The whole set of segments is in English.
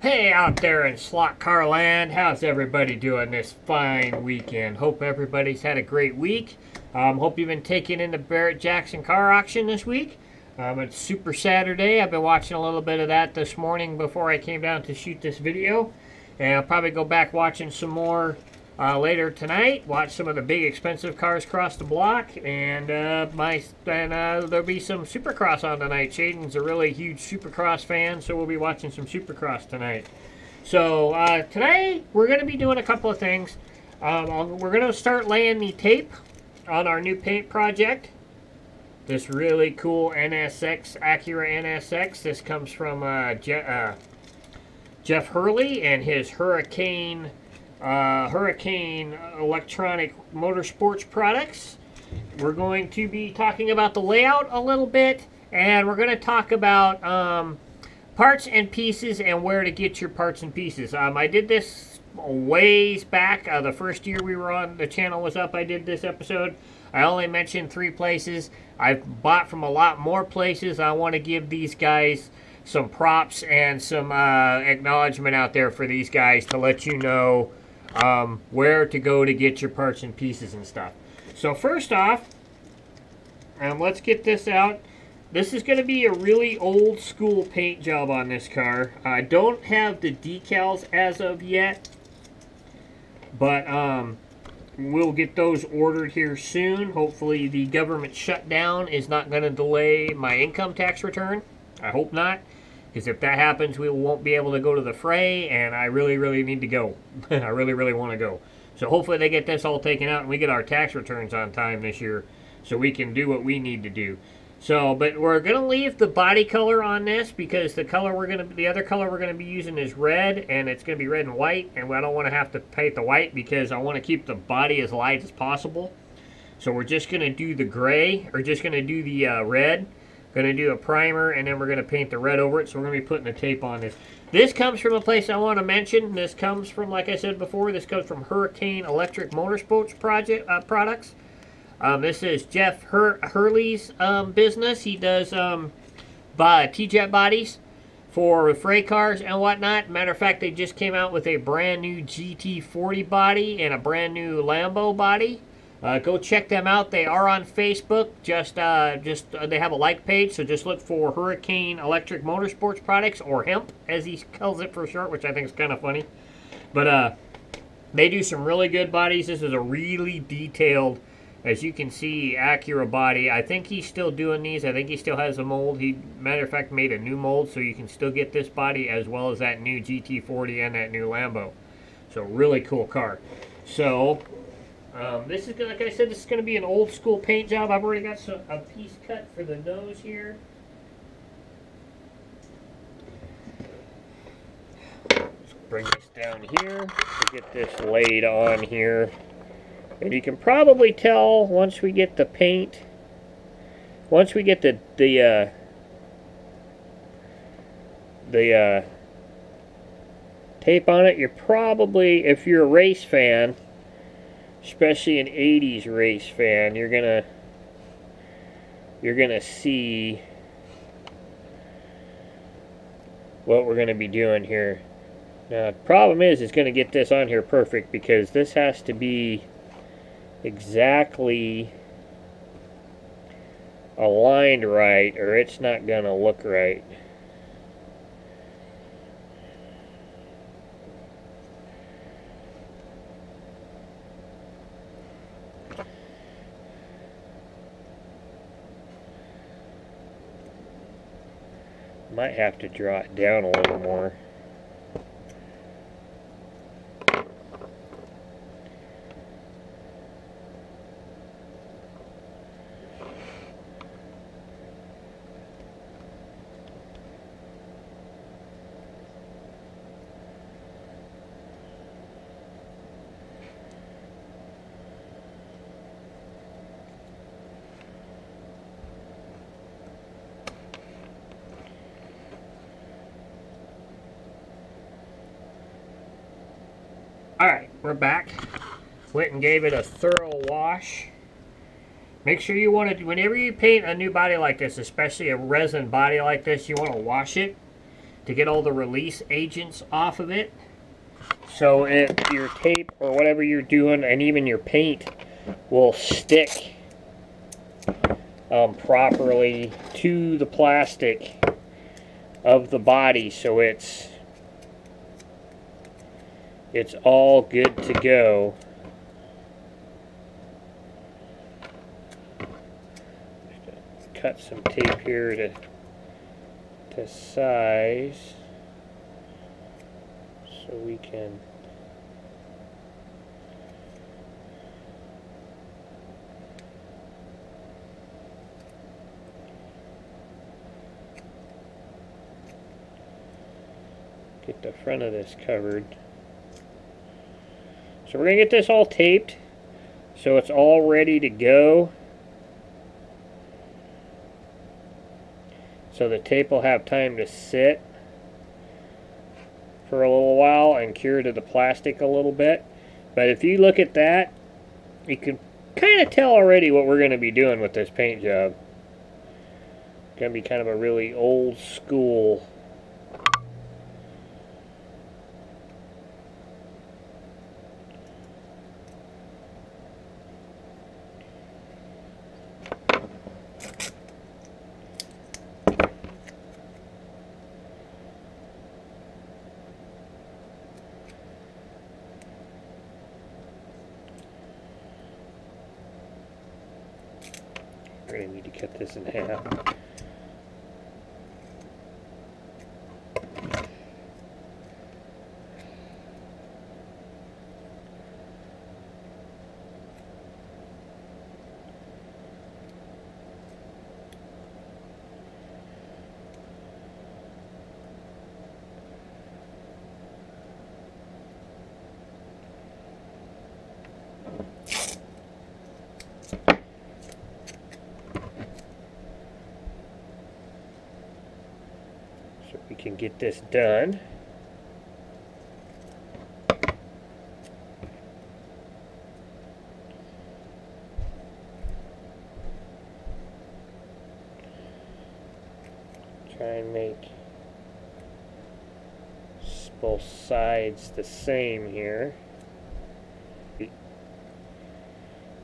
Hey out there in slot car land, how's everybody doing this fine weekend? Hope everybody's had a great week. Um, hope you've been taking in the Barrett Jackson car auction this week. Um, it's Super Saturday. I've been watching a little bit of that this morning before I came down to shoot this video. And I'll probably go back watching some more uh, later tonight. Watch some of the big expensive cars cross the block. And uh, my and uh, there'll be some Supercross on tonight. Shaden's a really huge Supercross fan, so we'll be watching some Supercross tonight. So uh, today we're going to be doing a couple of things. Um, we're going to start laying the tape on our new paint project. This really cool NSX, Acura NSX. This comes from uh, Je uh, Jeff Hurley and his Hurricane uh, Hurricane Electronic Motorsports products. We're going to be talking about the layout a little bit, and we're going to talk about um, parts and pieces and where to get your parts and pieces. Um, I did this ways back. Uh, the first year we were on, the channel was up, I did this episode. I only mentioned three places. I've bought from a lot more places. I want to give these guys some props and some uh, acknowledgement out there for these guys to let you know um, where to go to get your parts and pieces and stuff. So first off, um, let's get this out. This is going to be a really old school paint job on this car. I don't have the decals as of yet, but um, we'll get those ordered here soon. Hopefully the government shutdown is not going to delay my income tax return. I hope not. Because if that happens, we won't be able to go to the fray, and I really, really need to go. I really, really want to go. So hopefully they get this all taken out and we get our tax returns on time this year so we can do what we need to do. So, but we're going to leave the body color on this because the color we're going to, the other color we're going to be using is red and it's going to be red and white and I don't want to have to paint the white because I want to keep the body as light as possible. So we're just going to do the gray or just going to do the uh, red Going to do a primer, and then we're going to paint the red over it. So we're going to be putting the tape on this. This comes from a place I want to mention. This comes from, like I said before, this comes from Hurricane Electric Motorsports project uh, products. Um, this is Jeff Hur Hurley's um, business. He does um, T-Jet bodies for fray cars and whatnot. Matter of fact, they just came out with a brand new GT40 body and a brand new Lambo body. Uh, go check them out. They are on Facebook. Just, uh, just uh, they have a like page, so just look for Hurricane Electric Motorsports Products or Hemp, as he calls it for short, which I think is kind of funny. But uh, they do some really good bodies. This is a really detailed, as you can see, Acura body. I think he's still doing these. I think he still has a mold. He, matter of fact, made a new mold, so you can still get this body as well as that new GT40 and that new Lambo. So really cool car. So um, this is, like I said, this is going to be an old school paint job. I've already got some, a piece cut for the nose here. Bring this down here to get this laid on here. And you can probably tell once we get the paint, once we get the, the, uh, the, uh, tape on it, you're probably, if you're a race fan, especially an 80s race fan, you're gonna you're gonna see what we're gonna be doing here. Now, the problem is, it's gonna get this on here perfect because this has to be exactly aligned right or it's not gonna look right. Might have to draw it down a little more. Alright, we're back. Went and gave it a thorough wash. Make sure you want to, whenever you paint a new body like this, especially a resin body like this, you want to wash it to get all the release agents off of it. So if your tape or whatever you're doing, and even your paint, will stick um, properly to the plastic of the body so it's it's all good to go. Cut some tape here to to size so we can get the front of this covered. So we're going to get this all taped so it's all ready to go. So the tape will have time to sit for a little while and cure to the plastic a little bit. But if you look at that, you can kind of tell already what we're going to be doing with this paint job. It's going to be kind of a really old school We're going to need to cut can get this done. Try and make both sides the same here.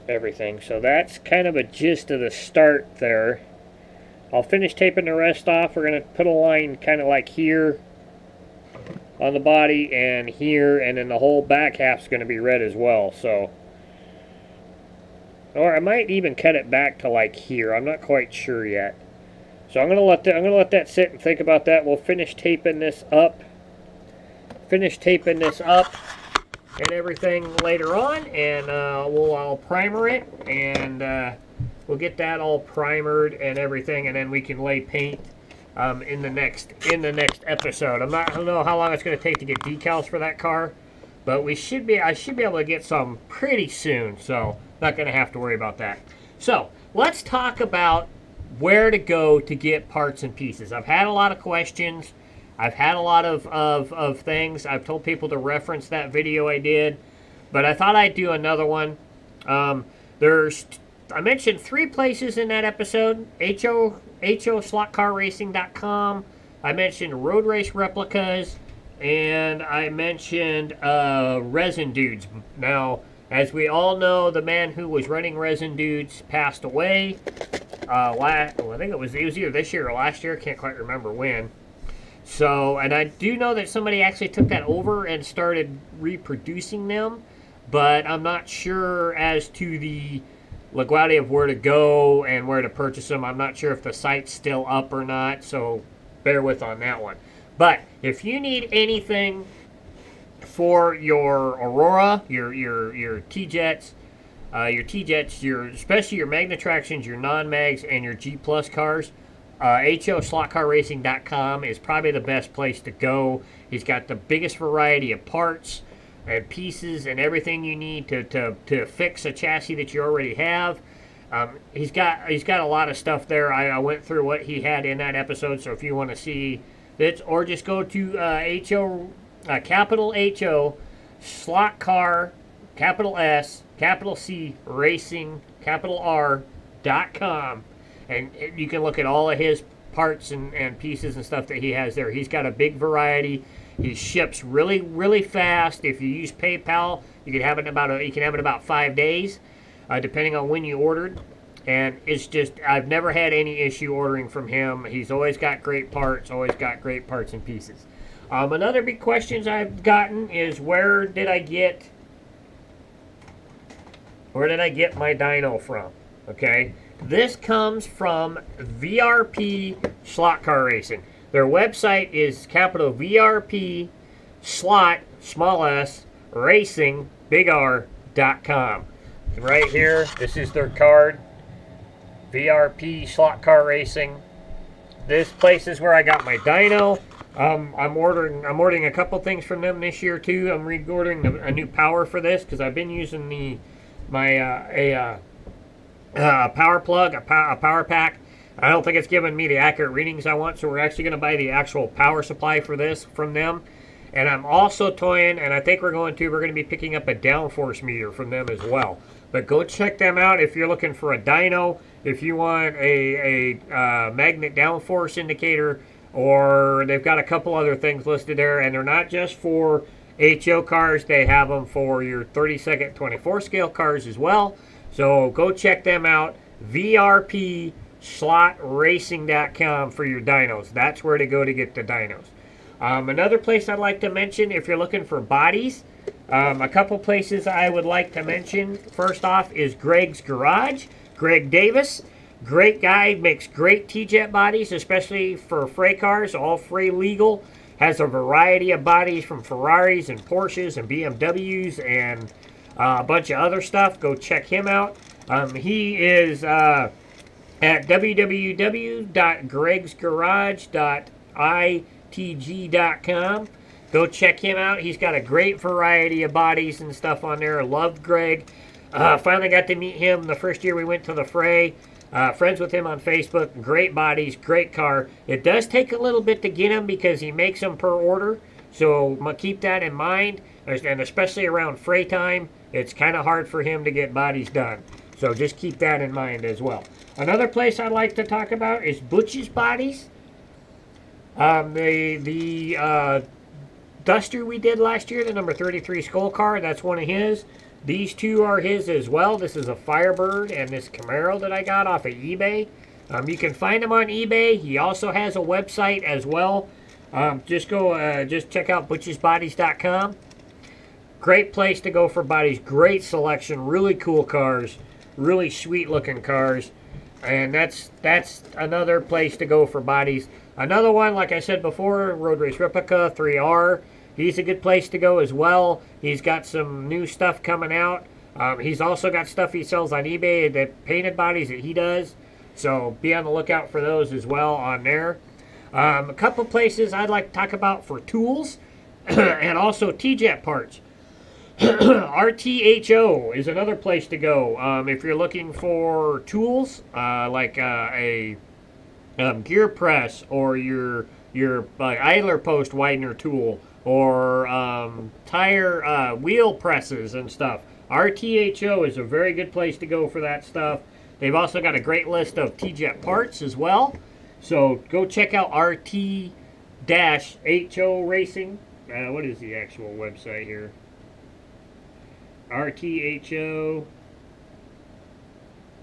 Everything. So that's kind of a gist of the start there. I'll finish taping the rest off. We're going to put a line kind of like here on the body and here, and then the whole back half's going to be red as well. So, or I might even cut it back to like here. I'm not quite sure yet. So I'm to let that I'm to let that sit and think about that. We'll finish taping this up. Finish taping this up and everything later on, and uh, we'll I'll primer it and. Uh, we'll get that all primered and everything, and then we can lay paint um, in the next in the next episode. I'm not I don't know how long it's going to take to get decals for that car, but we should be I should be able to get some pretty soon. So not going to have to worry about that. So let's talk about where to go to get parts and pieces. I've had a lot of questions. I've had a lot of, of, of things. I've told people to reference that video I did, but I thought I'd do another one. Um, there's I mentioned three places in that episode. HO, HOSlotCarRacing.com. I mentioned Road Race Replicas. And I mentioned uh, Resin Dudes. Now, as we all know, the man who was running Resin Dudes passed away. Uh, last, well, I think it was, it was either this year or last year. I can't quite remember when. So, and I do know that somebody actually took that over and started reproducing them. But I'm not sure as to the legality of where to go and where to purchase them. I'm not sure if the site's still up or not, so bear with on that one. But if you need anything for your Aurora, your your your T-Jets, uh, your T-Jets, your especially your Magnatractions, your non-mags, and your G Plus cars, uh, HOSlotCarRacing.com is probably the best place to go. He's got the biggest variety of parts and pieces and everything you need to, to, to fix a chassis that you already have. Um, he's got he's got a lot of stuff there. I, I, went through what he had in that episode. So if you want to see it, or just go to uh, HO uh, capital HO slot car capital S capital C racing capital R dot com, and you can look at all of his parts and, and pieces and stuff that he has there. He's got a big variety. He ships really, really fast. If you use PayPal, you can have it in about a, you can have it about five days, uh, depending on when you ordered. And it's just I've never had any issue ordering from him. He's always got great parts, always got great parts and pieces. Um, another big questions I've gotten is where did I get where did I get my dyno from? Okay, this comes from VRP Slot Car Racing. Their website is capital VRP Slot small s racing big R dot com. Right here, this is their card. VRP Slot Car Racing. This place is where I got my dyno. Um, I'm ordering. I'm ordering a couple things from them this year too. I'm reordering a, a new power for this because I've been using the my uh, a uh, uh, power plug, a, a power pack. I don't think it's giving me the accurate readings I want, so we're actually going to buy the actual power supply for this from them. And I'm also toying, and I think we're going to, we're going to be picking up a downforce meter from them as well. But go check them out if you're looking for a dyno, if you want a, a uh, magnet downforce indicator, or they've got a couple other things listed there, and they're not just for HO cars, they have them for your 30 second 24 scale cars as well. So go check them out. VRP slotracing.com for your dynos. That's where to go to get the dynos. Um, another place I'd like to mention if you're looking for bodies, um, a couple places I would like to mention. First off is Greg's Garage. Greg Davis, great guy, makes great T-Jet bodies, especially for fray cars, all free legal. Has a variety of bodies from Ferraris and Porsches and BMWs and uh, a bunch of other stuff. Go check him out. Um, he is uh, at www.gregsgarage.itgo.com. Go check him out. He's got a great variety of bodies and stuff on there. Loved Greg. Uh, finally got to meet him the first year we went to the fray. Uh, friends with him on Facebook. Great bodies, great car. It does take a little bit to get him because he makes them per order. So keep that in mind. And especially around fray time, it's kind of hard for him to get bodies done. So just keep that in mind as well. Another place I'd like to talk about is Butch's Bodies. Um, the the uh, Duster we did last year, the number 33 Skull Car, that's one of his. These two are his as well. This is a Firebird and this Camaro that I got off of eBay. Um, you can find him on eBay. He also has a website as well. Um, just go, uh, just check out butchesbodies.com. Great place to go for bodies. Great selection. Really cool cars. Really sweet looking cars. And that's that's another place to go for bodies. Another one, like I said before, Road Race Replica 3R. He's a good place to go as well. He's got some new stuff coming out. Um, he's also got stuff he sells on eBay, the painted bodies that he does. So be on the lookout for those as well on there. Um, a couple places I'd like to talk about for tools and also T-Jet parts. RTHO is another place to go um, if you're looking for tools uh, like uh, a um, gear press or your your uh, idler post widener tool or um, tire uh, wheel presses and stuff. RTHO is a very good place to go for that stuff. They've also got a great list of T-Jet parts as well. So go check out RT-HO Racing. Uh, what is the actual website here? RTHO.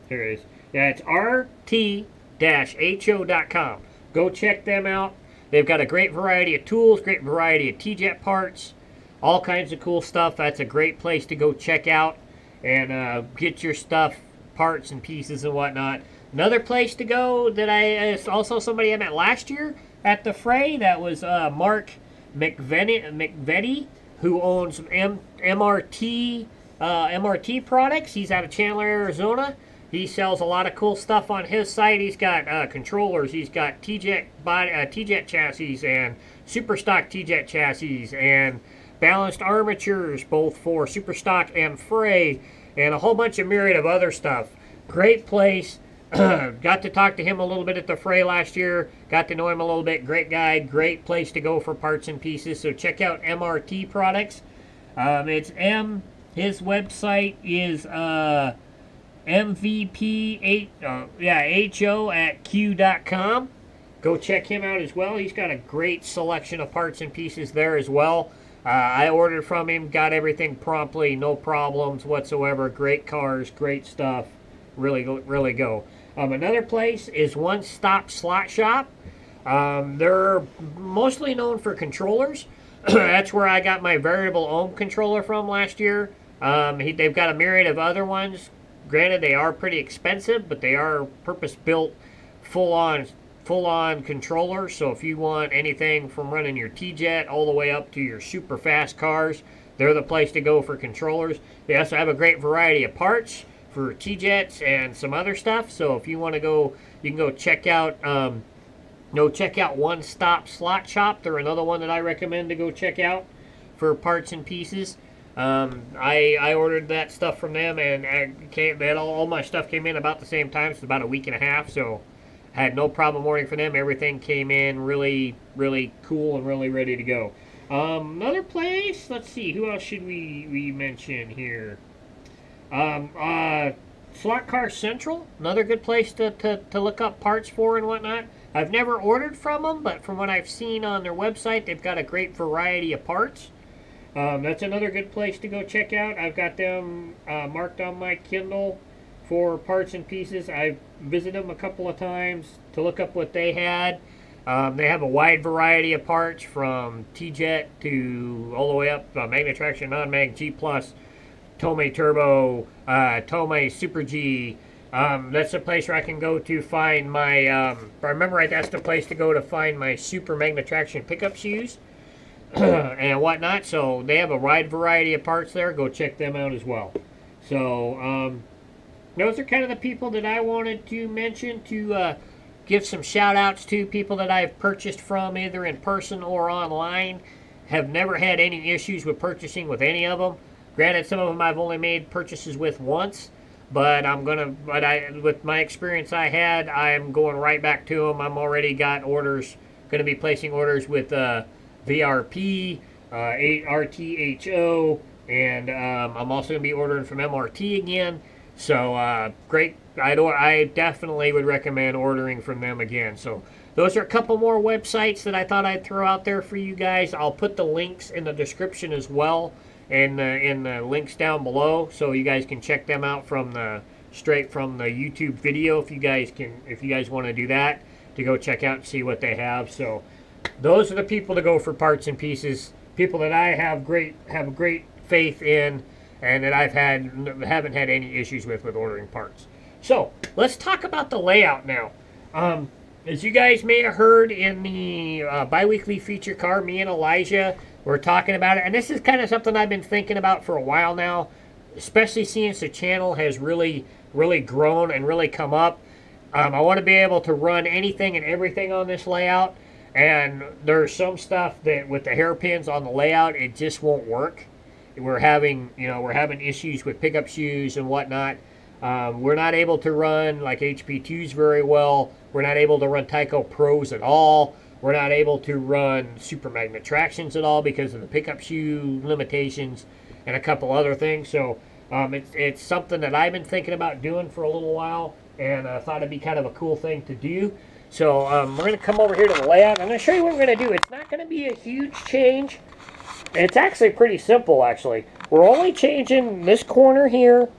There it is. Yeah, it's rt-ho.com. Go check them out. They've got a great variety of tools, great variety of T-Jet parts, all kinds of cool stuff. That's a great place to go check out and uh, get your stuff, parts and pieces and whatnot. Another place to go that I uh, also somebody I met last year at the fray that was uh, Mark McVetti, who owns M- MRT uh, MRT products. He's out of Chandler, Arizona. He sells a lot of cool stuff on his site. He's got uh, controllers. He's got T-Jet body, uh, T-Jet chassis and super stock T-Jet chassis and balanced armatures, both for super stock and fray, and a whole bunch of myriad of other stuff. Great place. got to talk to him a little bit at the fray last year. Got to know him a little bit. Great guy. Great place to go for parts and pieces. So check out MRT products. Um, it's M. His website is uh, MVP8, uh, yeah, HO at Q.com. go check him out as well. He's got a great selection of parts and pieces there as well. Uh, I ordered from him, got everything promptly, no problems whatsoever. Great cars, great stuff. Really, really go. Um, another place is One Stop Slot Shop. Um, they're mostly known for controllers. That's where I got my variable ohm controller from last year. Um, he, they've got a myriad of other ones. Granted, they are pretty expensive, but they are purpose-built, full-on full-on controller. So if you want anything from running your T-Jet all the way up to your super fast cars, they're the place to go for controllers. They also have a great variety of parts for T-Jets and some other stuff. So if you want to go, you can go check out, um, go check out One Stop Slot Shop. They're another one that I recommend to go check out for parts and pieces. Um, I I ordered that stuff from them, and I came, had all, all my stuff came in about the same time. So about a week and a half. So I had no problem ordering for them. Everything came in really, really cool and really ready to go. Um, another place, let's see, who else should we, we mention here? Um, uh, Slot Car Central, another good place to, to, to look up parts for and whatnot. I've never ordered from them, but from what I've seen on their website, they've got a great variety of parts. Um, that's another good place to go check out. I've got them uh, marked on my Kindle for parts and pieces. I've visited them a couple of times to look up what they had. Um, they have a wide variety of parts from T-Jet to all the way up uh, Magna Traction, non-Mag, G+, Plus, Tomy Turbo, uh, Tomy Super G. Um, that's the place where I can go to find my, um, if I remember right, that's the place to go to find my Super Magna Traction pickup shoes and whatnot. So they have a wide variety of parts there. Go check them out as well. So, um, those are kind of the people that I wanted to mention to uh, give some shout outs to people that I've purchased from either in person or online. Have never had any issues with purchasing with any of them. Granted, some of them I've only made purchases with once, but I'm gonna. But I, with my experience I had, I'm going right back to them. I'm already got orders. Going to be placing orders with uh, VRP, uh, RTHO, and um, I'm also going to be ordering from MRT again. So uh, great. I I definitely would recommend ordering from them again. So those are a couple more websites that I thought I'd throw out there for you guys. I'll put the links in the description as well, and uh, in the links down below, so you guys can check them out from the straight from the YouTube video. If you guys can, if you guys want to do that, to go check out and see what they have. So those are the people to go for parts and pieces. People that I have great have great faith in and that I've had haven't had any issues with with ordering parts. So let's talk about the layout now. Um, as you guys may have heard in the uh, biweekly feature car, me and Elijah were talking about it, and this is kind of something I've been thinking about for a while now, especially since the channel has really, really grown and really come up. Um, I want to be able to run anything and everything on this layout, and there's some stuff that with the hairpins on the layout, it just won't work we're having you know we're having issues with pickup shoes and whatnot. Um, we're not able to run like HP2s very well. We're not able to run Tyco Pros at all. We're not able to run Super Magna Tractions at all because of the pickup shoe limitations and a couple other things. So um, it's, it's something that I've been thinking about doing for a little while and I thought it'd be kind of a cool thing to do. So um, we're going to come over here to the layout. I'm going to show you what we're going to do. It's not going to be a huge change. It's actually pretty simple, actually. We're only changing this corner here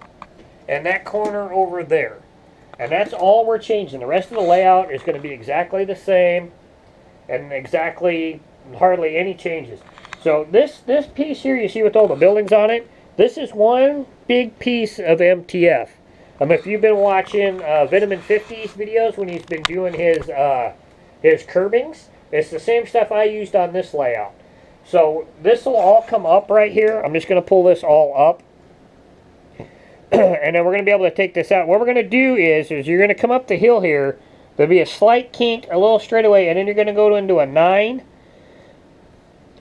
and that corner over there. And that's all we're changing. The rest of the layout is going to be exactly the same and exactly hardly any changes. So this, this piece here, you see with all the buildings on it, this is one big piece of MDF. Um, if you've been watching uh, Vitamin 50's videos when he's been doing his, uh, his curbings, it's the same stuff I used on this layout. So this will all come up right here. I'm just going to pull this all up. and then we're going to be able to take this out. What we're going to do is, is you're going to come up the hill here. There'll be a slight kink, a little straightaway, and then you're going to go into a 9.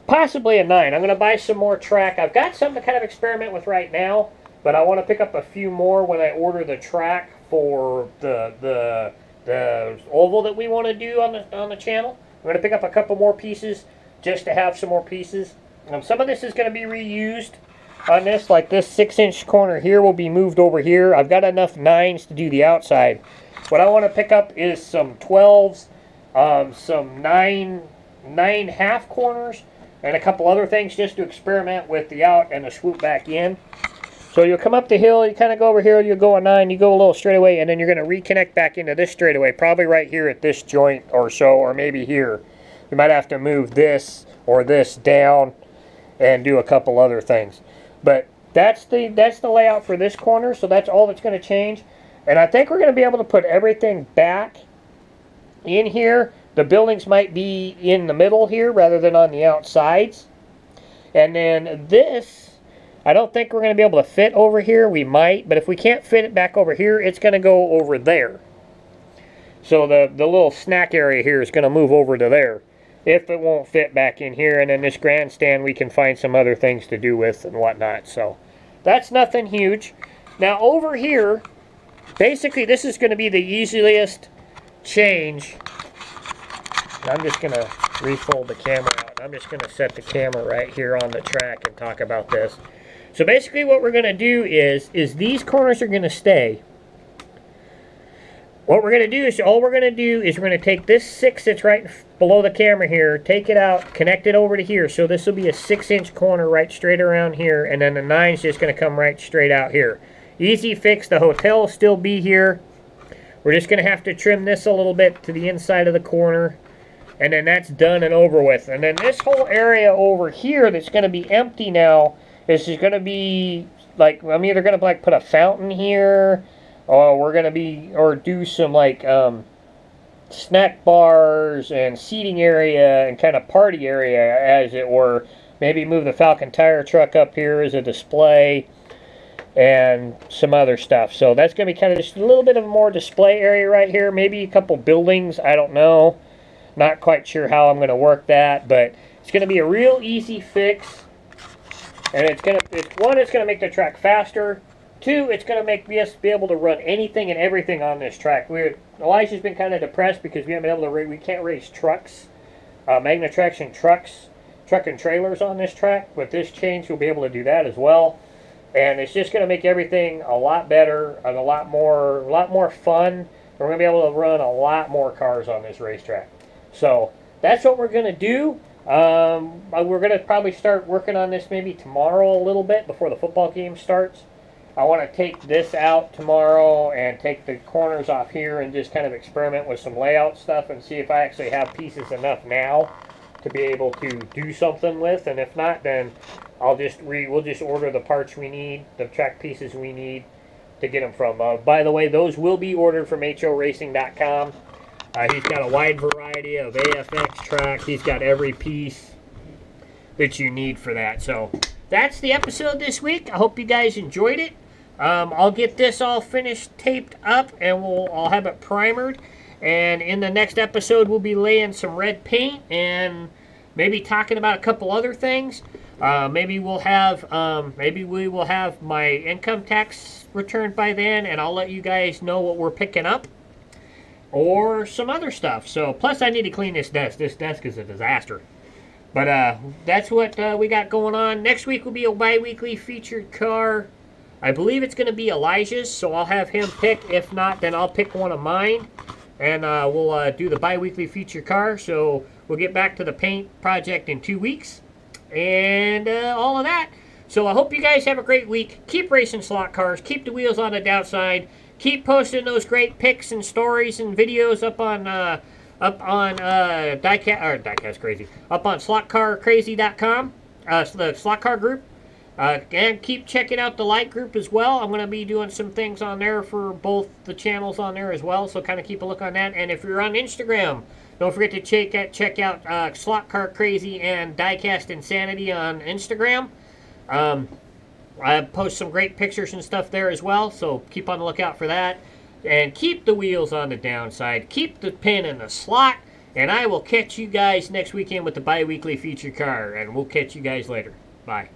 Possibly a 9. I'm going to buy some more track. I've got something to kind of experiment with right now, but I want to pick up a few more when I order the track for the, the, the oval that we want to do on the, on the channel. I'm going to pick up a couple more pieces just to have some more pieces. Um, some of this is going to be reused on this, like this 6-inch corner here will be moved over here. I've got enough 9s to do the outside. What I want to pick up is some 12s um, some nine nine half corners, and a couple other things just to experiment with the out and the swoop back in. So you'll come up the hill, you kind of go over here, you go a nine, you go a little straightaway, and then you're going to reconnect back into this straightaway, probably right here at this joint or so, or maybe here. You might have to move this or this down and do a couple other things. But that's the that's the layout for this corner, so that's all that's going to change. And I think we're going to be able to put everything back in here. The buildings might be in the middle here rather than on the outsides. And then this, I don't think we're going to be able to fit over here. We might, but if we can't fit it back over here, it's going to go over there. So the, the little snack area here is going to move over to there if it won't fit back in here. And then this grandstand we can find some other things to do with and whatnot. So that's nothing huge. Now over here, basically this is going to be the easiest change. I'm just going to refold the camera out. I'm just going to set the camera right here on the track and talk about this. So basically what we're going to do is, is these corners are going to stay. What we're going to do is, all we're going to do is we're going to take this 6 that's right below the camera here, take it out, connect it over to here. So this will be a 6-inch corner right straight around here, and then the 9 is just going to come right straight out here. Easy fix. The hotel will still be here. We're just going to have to trim this a little bit to the inside of the corner. And then that's done and over with. And then this whole area over here that's going to be empty now is going to be like, I'm either going to like put a fountain here or we're going to be, or do some like um, snack bars and seating area and kind of party area as it were. Maybe move the Falcon tire truck up here as a display and some other stuff. So that's going to be kind of just a little bit of a more display area right here. Maybe a couple buildings. I don't know. Not quite sure how I'm going to work that, but it's going to be a real easy fix. And it's to, it's, one, it's to make the track faster. Two, it's to make us be able to run anything and everything on this track. We're, Elijah's been kind of depressed because we haven't been able to, we can't race trucks, uh, Magna Traction trucks, truck and trailers on this track. With this change, we'll be able to do that as well and it's just to make everything a lot better and a lot more a lot more fun we're to be able to run a lot more cars on this racetrack so that's what we're to do um, uh, we're going to probably start working on this maybe tomorrow a little bit before the football game starts I want to take this out tomorrow and take the corners off here and just kind of experiment with some layout stuff and see if I actually have pieces enough now to be able to do something with and if not then I'll just re we'll just order the parts we need, the track pieces we need to get them from. Uh, by the way, those will be ordered from HORacing.com. Uh, he's got a wide variety of AFX tracks. He's got every piece that you need for that. So that's the episode this week. I hope you guys enjoyed it. Um, I'll get this all finished, taped up, and we'll I'll have it primered. And in the next episode, we'll be laying some red paint and maybe talking about a couple other things. Uh, maybe we'll have, um, maybe we will have my income tax returned by then, and I'll let you guys know what we're picking up, or some other stuff. So, plus I need to clean this desk. This desk is a disaster. But uh, that's what uh, we got going on. Next week will be a bi-weekly featured car. I believe it's going to be Elijah's, so I'll have him pick. If not, then I'll pick one of mine, and uh, we'll uh, do the bi-weekly feature car. So we'll get back to the paint project in two weeks and uh, all of that. So I hope you guys have a great week. Keep racing slot cars. Keep the wheels on the downside. Keep posting those great pics and stories and videos up on uh, up on uh, diecast or diecast crazy up on slotcarcrazy.com, uh, the slot car group. Uh, and keep checking out the light group as well. I'm going to be doing some things on there for both the channels on there as well. So kind of keep a look on that. And if you're on Instagram, don't forget to check out, check out uh, Slot Car Crazy and Diecast Insanity on Instagram. Um, I post some great pictures and stuff there as well, so keep on the lookout for that. And keep the wheels on the downside. Keep the pin in the slot. And I will catch you guys next weekend with the bi-weekly feature car. And we'll catch you guys later. Bye.